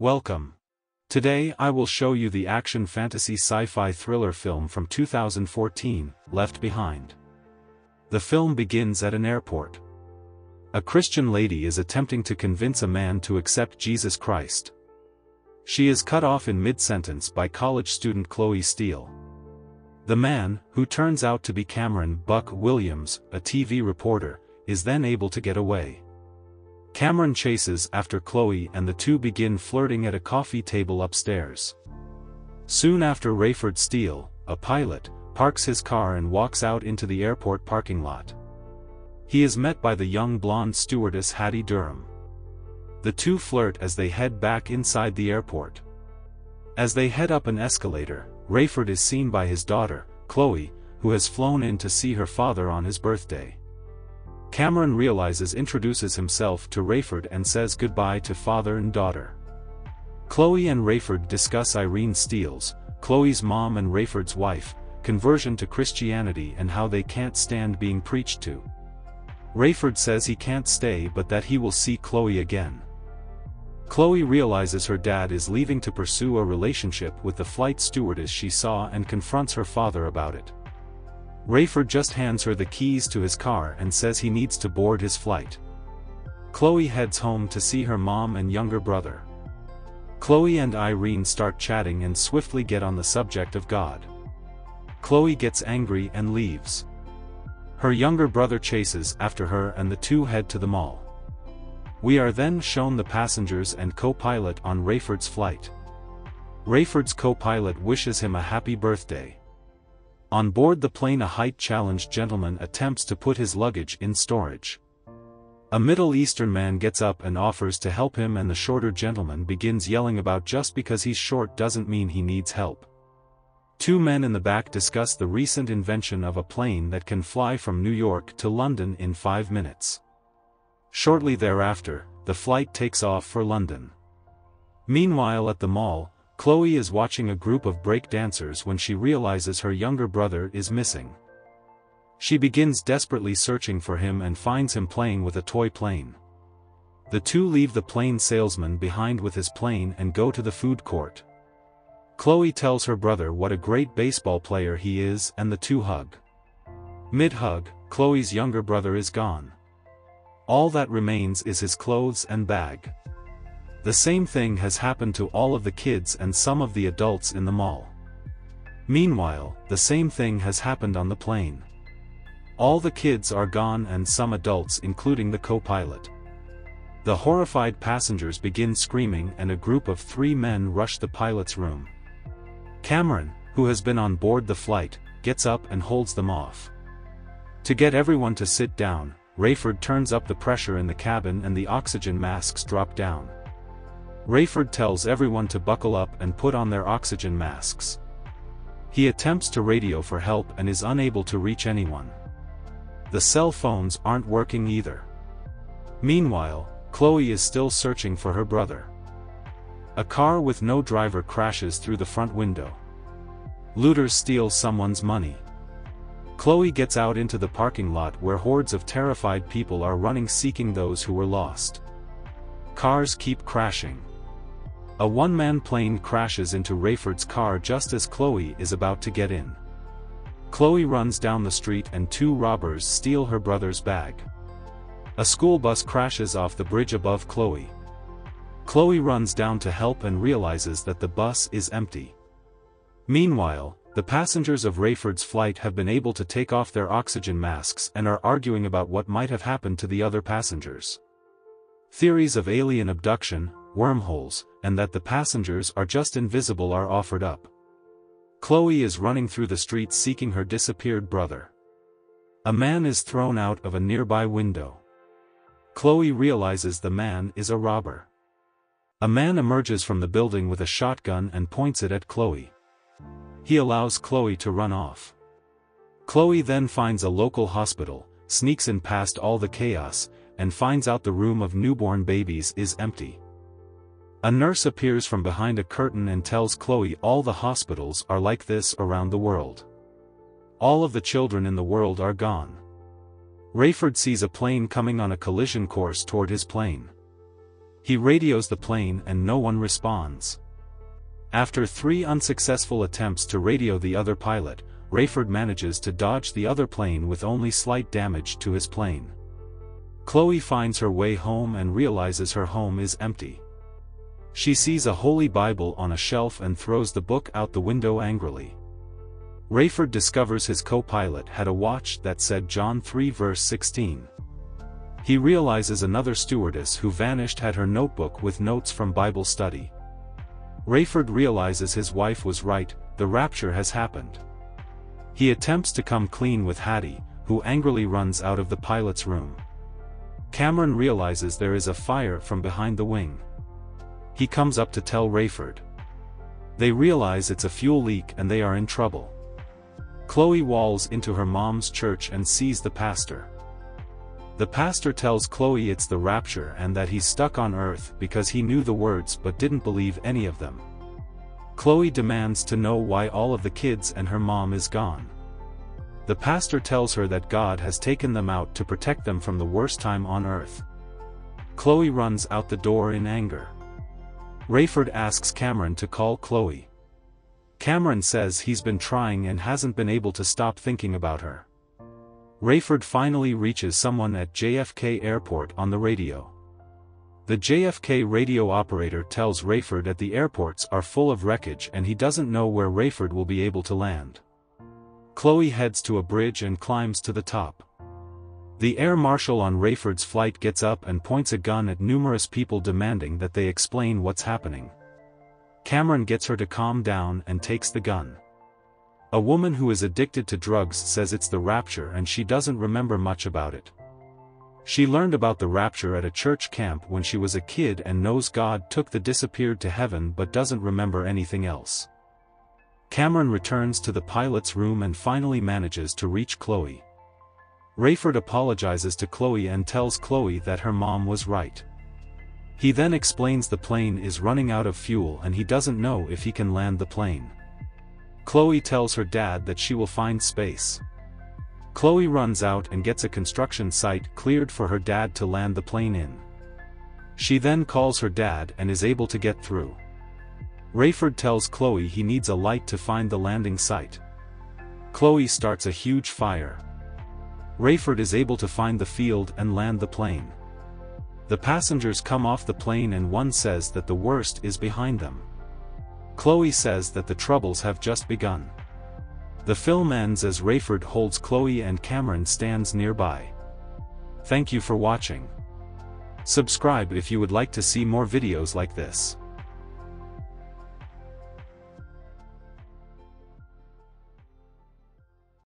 Welcome. Today I will show you the action fantasy sci-fi thriller film from 2014, Left Behind. The film begins at an airport. A Christian lady is attempting to convince a man to accept Jesus Christ. She is cut off in mid-sentence by college student Chloe Steele. The man, who turns out to be Cameron Buck Williams, a TV reporter, is then able to get away. Cameron chases after Chloe and the two begin flirting at a coffee table upstairs. Soon after Rayford Steele, a pilot, parks his car and walks out into the airport parking lot. He is met by the young blonde stewardess Hattie Durham. The two flirt as they head back inside the airport. As they head up an escalator, Rayford is seen by his daughter, Chloe, who has flown in to see her father on his birthday. Cameron realizes introduces himself to Rayford and says goodbye to father and daughter. Chloe and Rayford discuss Irene Steele's, Chloe's mom and Rayford's wife, conversion to Christianity and how they can't stand being preached to. Rayford says he can't stay but that he will see Chloe again. Chloe realizes her dad is leaving to pursue a relationship with the flight stewardess she saw and confronts her father about it. Rayford just hands her the keys to his car and says he needs to board his flight. Chloe heads home to see her mom and younger brother. Chloe and Irene start chatting and swiftly get on the subject of God. Chloe gets angry and leaves. Her younger brother chases after her and the two head to the mall. We are then shown the passengers and co-pilot on Rayford's flight. Rayford's co-pilot wishes him a happy birthday. On board the plane a height-challenged gentleman attempts to put his luggage in storage. A Middle Eastern man gets up and offers to help him and the shorter gentleman begins yelling about just because he's short doesn't mean he needs help. Two men in the back discuss the recent invention of a plane that can fly from New York to London in five minutes. Shortly thereafter, the flight takes off for London. Meanwhile at the mall, Chloe is watching a group of break dancers when she realizes her younger brother is missing. She begins desperately searching for him and finds him playing with a toy plane. The two leave the plane salesman behind with his plane and go to the food court. Chloe tells her brother what a great baseball player he is and the two hug. Mid-hug, Chloe's younger brother is gone. All that remains is his clothes and bag. The same thing has happened to all of the kids and some of the adults in the mall. Meanwhile, the same thing has happened on the plane. All the kids are gone and some adults including the co-pilot. The horrified passengers begin screaming and a group of three men rush the pilot's room. Cameron, who has been on board the flight, gets up and holds them off. To get everyone to sit down, Rayford turns up the pressure in the cabin and the oxygen masks drop down. Rayford tells everyone to buckle up and put on their oxygen masks. He attempts to radio for help and is unable to reach anyone. The cell phones aren't working either. Meanwhile, Chloe is still searching for her brother. A car with no driver crashes through the front window. Looters steal someone's money. Chloe gets out into the parking lot where hordes of terrified people are running seeking those who were lost. Cars keep crashing. A one-man plane crashes into Rayford's car just as Chloe is about to get in. Chloe runs down the street and two robbers steal her brother's bag. A school bus crashes off the bridge above Chloe. Chloe runs down to help and realizes that the bus is empty. Meanwhile, the passengers of Rayford's flight have been able to take off their oxygen masks and are arguing about what might have happened to the other passengers. Theories of alien abduction, wormholes, and that the passengers are just invisible are offered up. Chloe is running through the streets seeking her disappeared brother. A man is thrown out of a nearby window. Chloe realizes the man is a robber. A man emerges from the building with a shotgun and points it at Chloe. He allows Chloe to run off. Chloe then finds a local hospital, sneaks in past all the chaos, and finds out the room of newborn babies is empty. A nurse appears from behind a curtain and tells Chloe all the hospitals are like this around the world. All of the children in the world are gone. Rayford sees a plane coming on a collision course toward his plane. He radios the plane and no one responds. After three unsuccessful attempts to radio the other pilot, Rayford manages to dodge the other plane with only slight damage to his plane. Chloe finds her way home and realizes her home is empty. She sees a holy Bible on a shelf and throws the book out the window angrily. Rayford discovers his co-pilot had a watch that said John 3 verse 16. He realizes another stewardess who vanished had her notebook with notes from Bible study. Rayford realizes his wife was right, the rapture has happened. He attempts to come clean with Hattie, who angrily runs out of the pilot's room. Cameron realizes there is a fire from behind the wing. He comes up to tell Rayford. They realize it's a fuel leak and they are in trouble. Chloe walls into her mom's church and sees the pastor. The pastor tells Chloe it's the rapture and that he's stuck on earth because he knew the words but didn't believe any of them. Chloe demands to know why all of the kids and her mom is gone. The pastor tells her that God has taken them out to protect them from the worst time on earth. Chloe runs out the door in anger. Rayford asks Cameron to call Chloe. Cameron says he's been trying and hasn't been able to stop thinking about her. Rayford finally reaches someone at JFK Airport on the radio. The JFK radio operator tells Rayford that the airports are full of wreckage and he doesn't know where Rayford will be able to land. Chloe heads to a bridge and climbs to the top. The air marshal on Rayford's flight gets up and points a gun at numerous people demanding that they explain what's happening. Cameron gets her to calm down and takes the gun. A woman who is addicted to drugs says it's the rapture and she doesn't remember much about it. She learned about the rapture at a church camp when she was a kid and knows God took the disappeared to heaven but doesn't remember anything else. Cameron returns to the pilot's room and finally manages to reach Chloe. Rayford apologizes to Chloe and tells Chloe that her mom was right. He then explains the plane is running out of fuel and he doesn't know if he can land the plane. Chloe tells her dad that she will find space. Chloe runs out and gets a construction site cleared for her dad to land the plane in. She then calls her dad and is able to get through. Rayford tells Chloe he needs a light to find the landing site. Chloe starts a huge fire. Rayford is able to find the field and land the plane. The passengers come off the plane and one says that the worst is behind them. Chloe says that the troubles have just begun. The film ends as Rayford holds Chloe and Cameron stands nearby. Thank you for watching. Subscribe if you would like to see more videos like this.